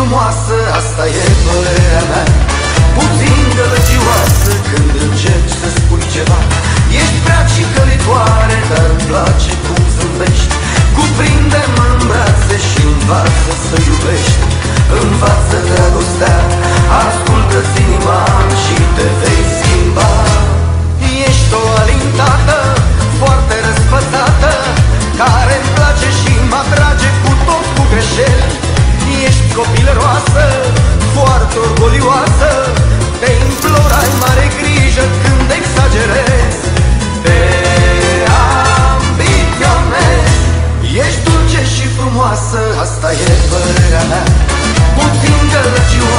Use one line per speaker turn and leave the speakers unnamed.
frumoasă Asta e părerea mea. copilăroasă, foarte orgolioasă Te implorai mare grijă când exagerez. Te ambiționezi Ești dulce și frumoasă, asta e părerea mea Un tindălăciu